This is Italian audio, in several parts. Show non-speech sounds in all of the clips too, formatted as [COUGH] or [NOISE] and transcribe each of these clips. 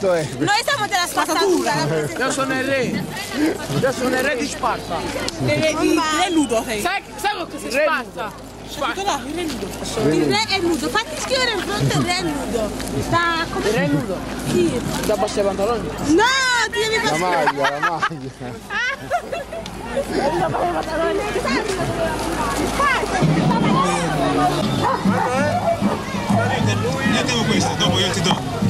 vestito è? Noi siamo della spazzatura. Io sono il re. Io sono il re di Sparta. Il re, il re nudo sei. Sai, sai cosa si Sparta? Là, il re nudo. Il re è nudo. Fatti scrivere in fronte il re è nudo. Da come Il re nudo. Sì. Da basso ai pantaloni. No, ti devi La fare maglia, la maglia. [LAUGHS] Io devo questo, dopo io ti do.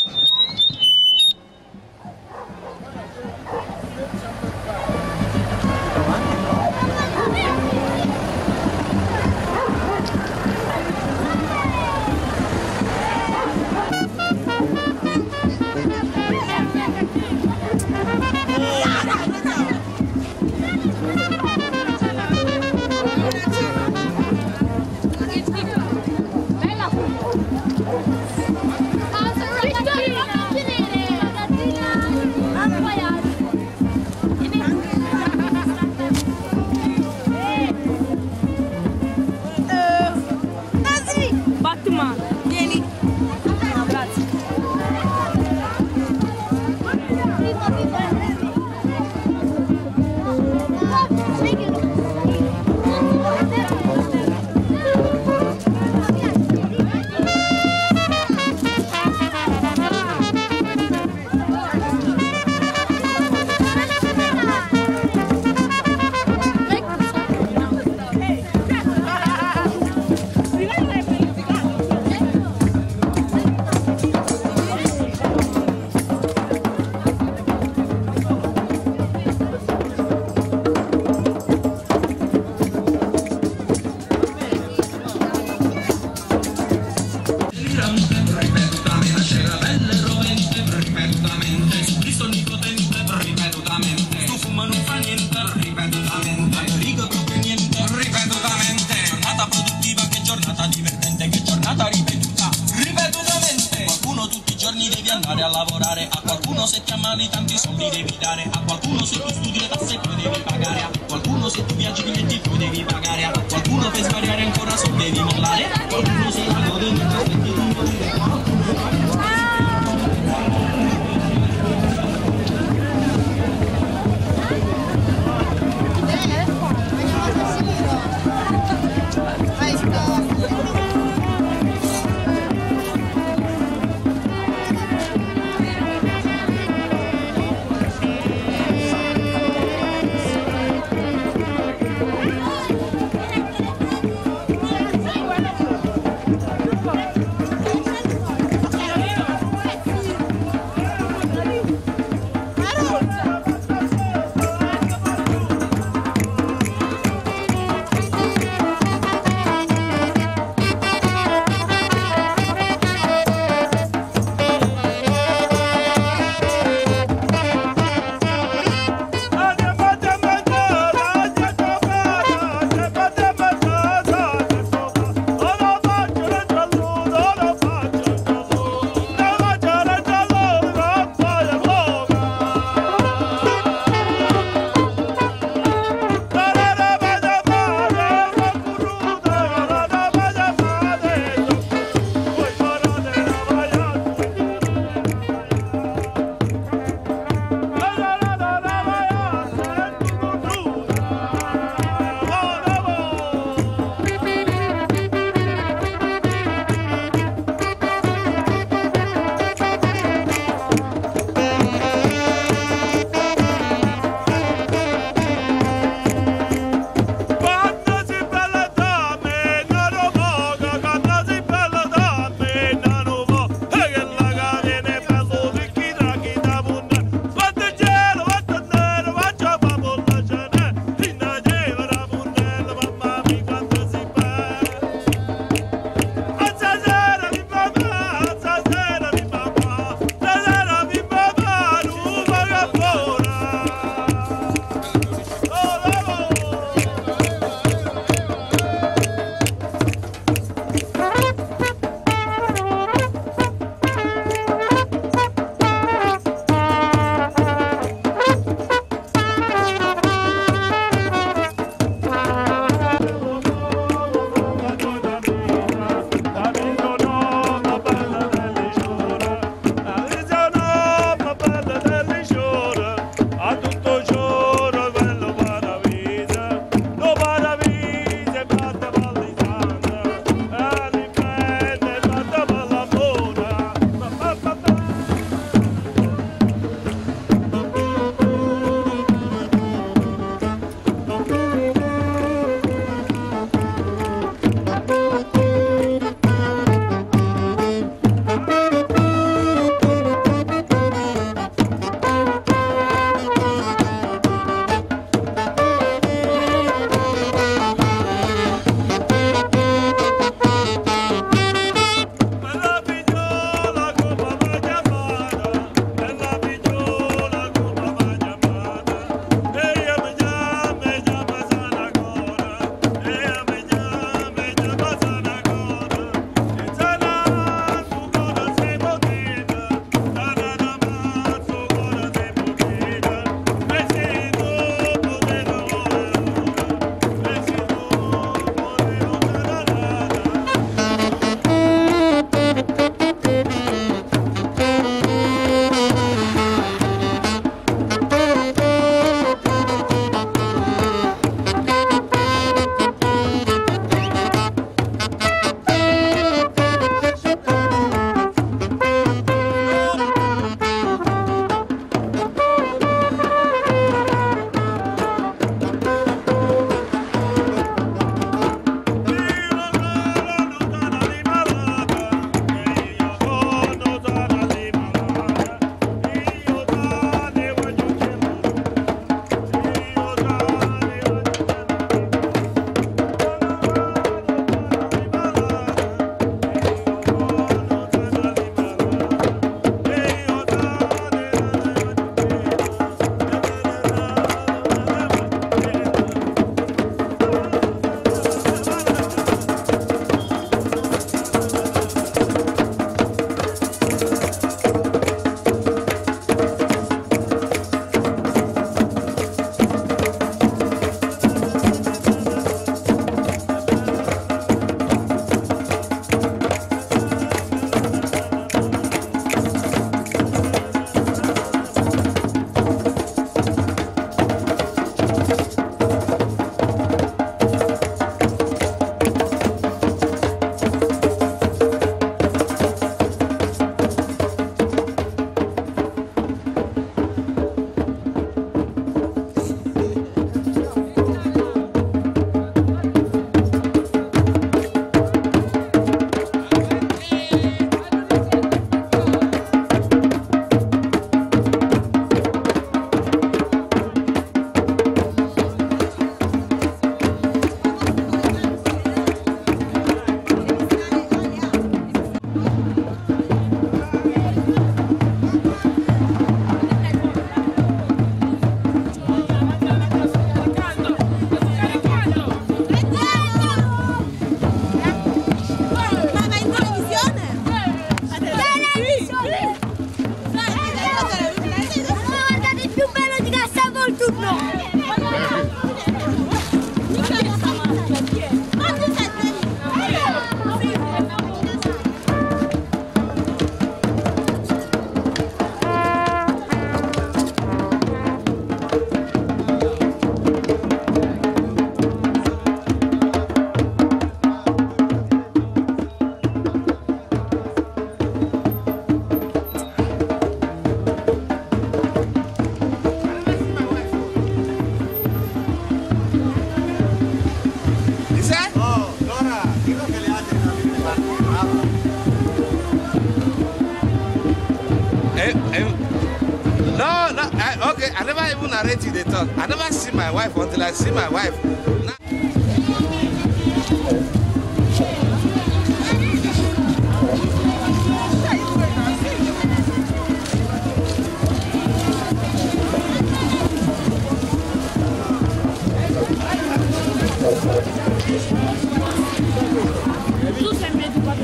okay, I never even narrate you the talk. I never see my wife until I see my wife.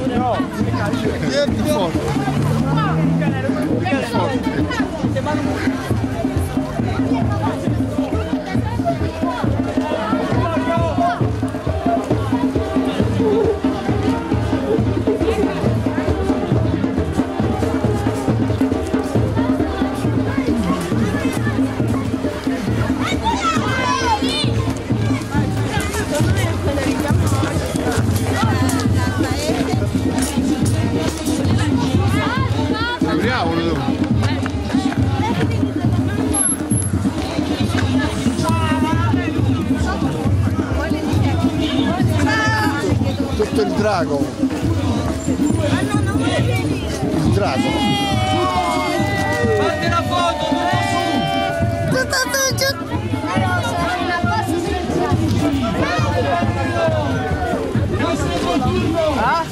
Now, Vieni fuori. Apriamolo. questo è il drago. Il drago. Fate una foto, Ah?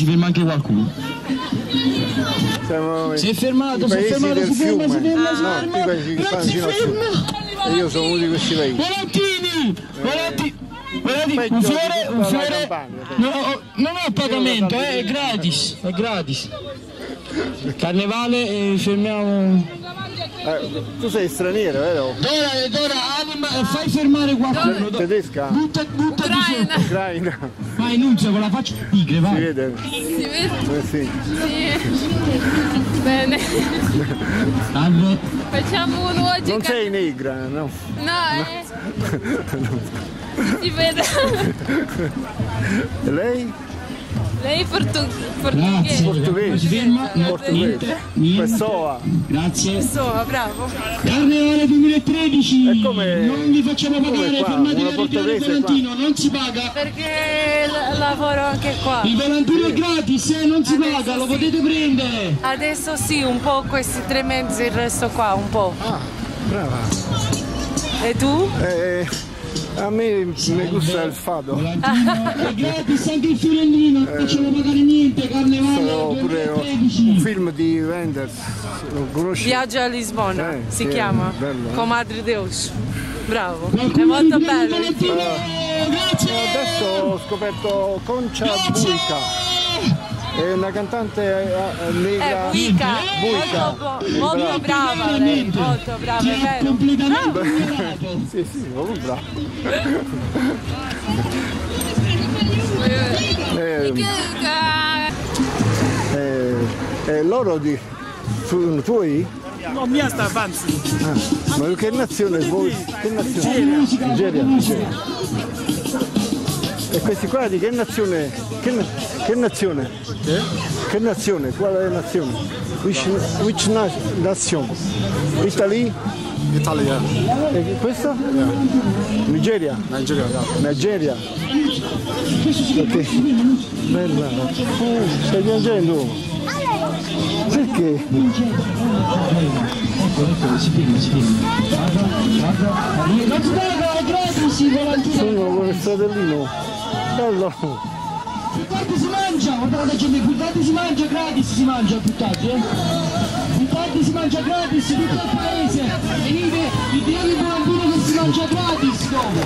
Si ferma anche qualcuno. Siamo Si è fermato, si è paesi fermato, si ferma, si ferma, si No, ferma. i paesi che Non si ferma. E io sono uno di questi paesi. Volantini! Volantini! Volantini, Peggio un fiore, un fiore. No, oh, non è a pagamento, eh, è gratis, è gratis. Carnevale e fermiamo. Eh, tu sei straniero, vero? Dora, Dora, anima, fai fermare qualcuno. Tedesca? Butta, buttati su. Ucraina. Vai, Nunzia, con la faccia di tigre, Si vai. vede? Si vede? Eh sì. Bene. Salve. Facciamo un oggi. Non sei negra, no? No, eh. [LAUGHS] Si vede. E lei? Lei è portu- Grazie. portoghese. Si ferma? Niente. Pessoa. Grazie. Insomma, bravo. Carnevale 2013. E come- Non vi facciamo pagare, qua? fermatevi Una a ritorno portoghese volantino, non si paga. Perché lavoro anche qua. Il volantino è gratis, eh, non si paga, lo potete prendere. Adesso sì, un po' questi tre mezzi, il resto qua, un po'. Ah, brava. E tu? Eh, a me mi gusta il fado. È gratis anche il fiorellino, non facciamo pagare niente, carnevale Sono pure un 2013. film di Wenders. Lo conosci? Viaggio a Lisbona, Eh, si sì, chiama. bello, eh. Comadre Deus. Bravo. È Qualcuno molto prende il bello. Grazie. Adesso ho scoperto Concia Buica. È una cantante eh, eh, È negra. Buica, Buica. molto, molto brava lei, [LAUGHS] molto brava, è vero. completamente ignorato. Sì, sì, proprio brava. Eh, eh, eh, loro di, sono tuoi? No, mia sta avanti. Ah, ma che nazione voi? Che nazione? Nigeria. Nigeria. E questi qua di che nazione? Che, che nazione? Che nazione? Quale nazione? Which, which na- nation? Italy? Italia, E questo? Nigeria? Nigeria, yeah. Nigeria. Ok. Bella. Oh, stai piangendo? Perché? Sono con il fratellino. Bello. Mangia, guardate gente, puttati si mangia gratis, si mangia puttati, eh. Puttati si mangia gratis, tutto il paese. Venite, vi diamo il volantino che si mangia gratis dopo.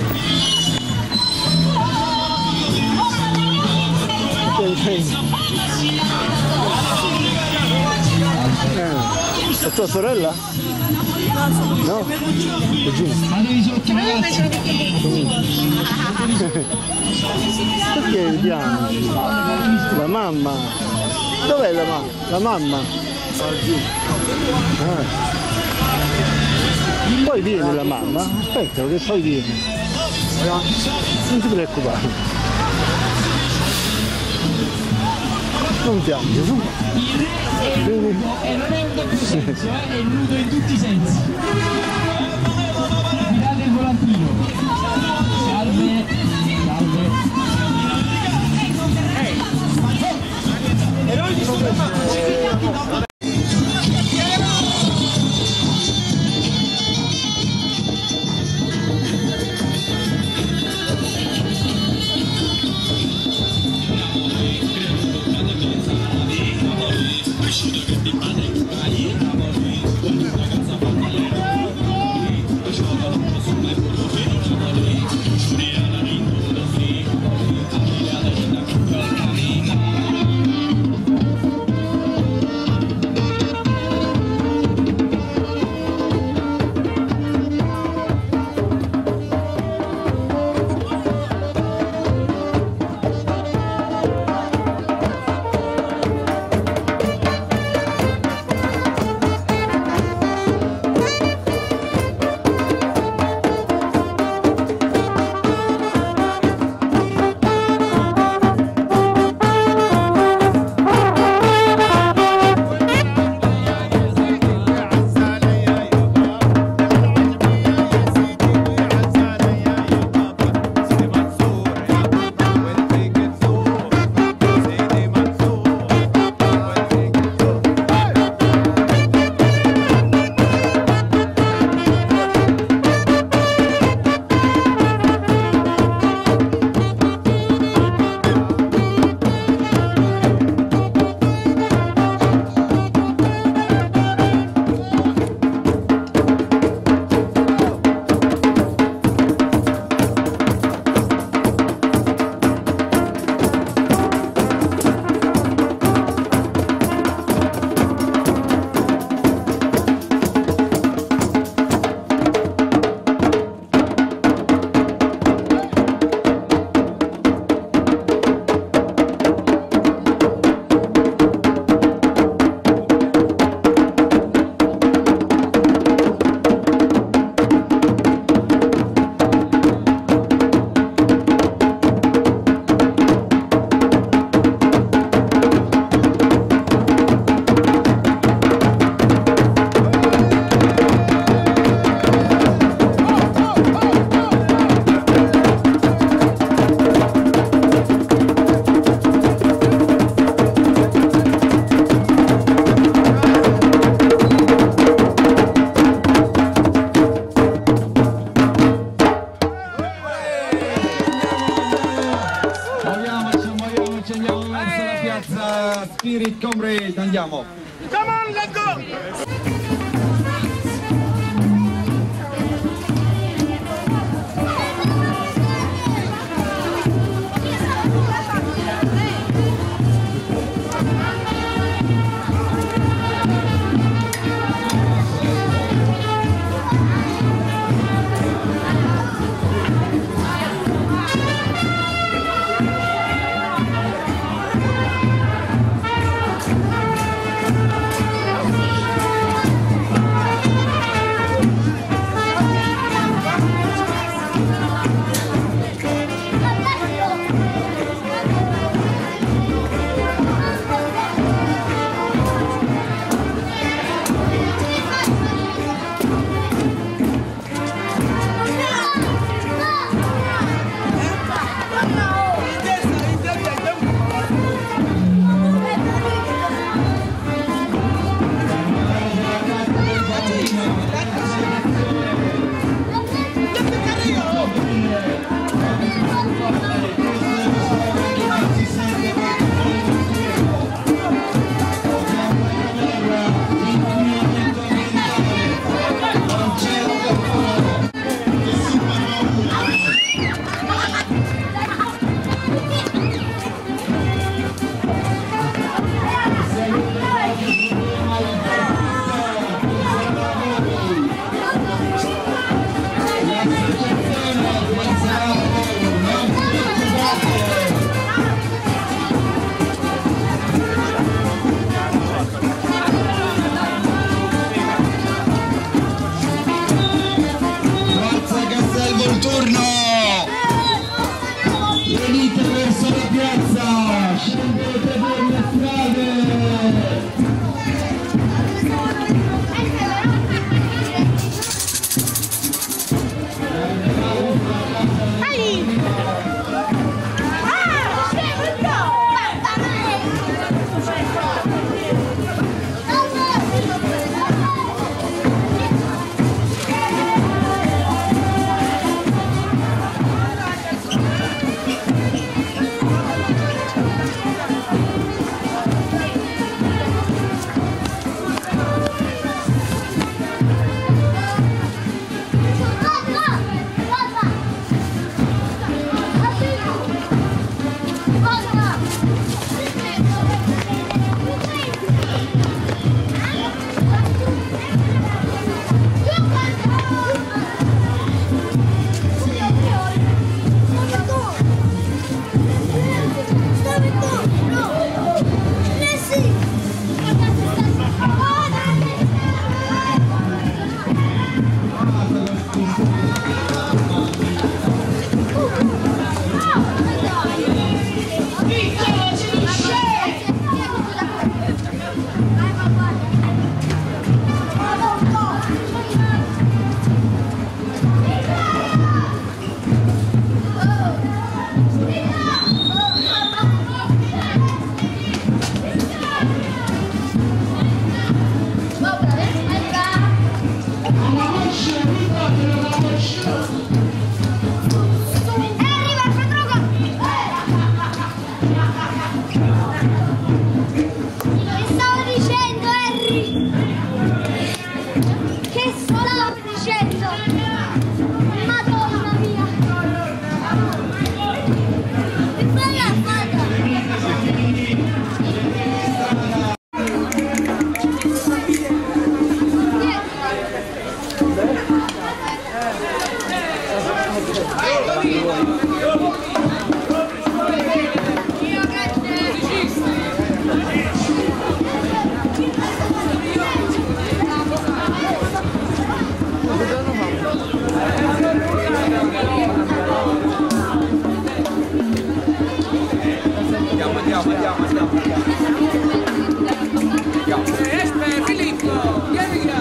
Eh, È tua sorella? No? Sotto ragazzi. Perché piangi? La mamma. Dov'è la mamma? La mamma? Ah. Poi viene la mamma? Aspetta che poi viene. Non ti preoccupare. Non piangi, su. Vedi? E non è un doppio senso, eh, è nudo in tutti i sensi. Mi date il volantino. Salve, salve. spirit, go! Andiamo, andiamo, andiamo, andiamo. Espe, Filippo, vieni via!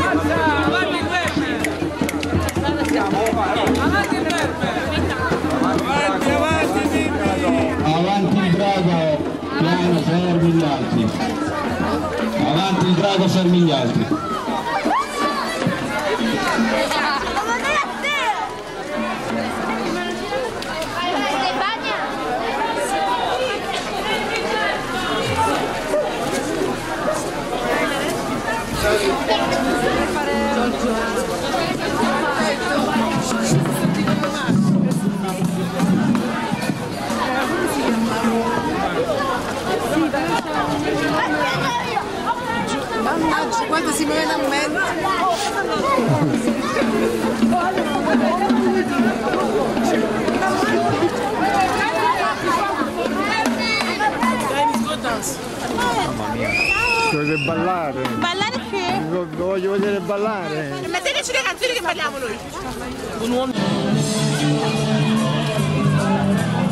Forza, avanti ferme! Avanti ferme! Avanti, avanti, dimmi! Avanti il drago, piano, fermi gli. Avanti il drago, fermi gli altri. Mannaggia, quando si muove la mente. Dai, mi scordas. Dovete ballare. Ballare che? Lo lo voglio vedere ballare. Metteteci le canzoni che parliamo noi. Adesso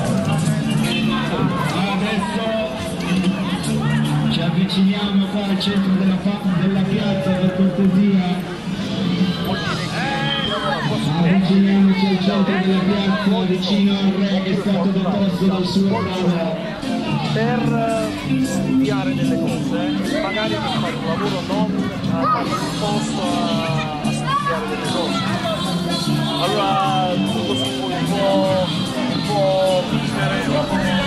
avviciniamo qua al centro della, della piazza per cortesia. Ah, Avviciniamoci al centro della piazza vicino al re che è stato deposto dal suo padre. Per eh, spiare delle cose eh, magari per fare un lavoro non disposto a, a spiare delle cose. Allora tutto si può, si può vivere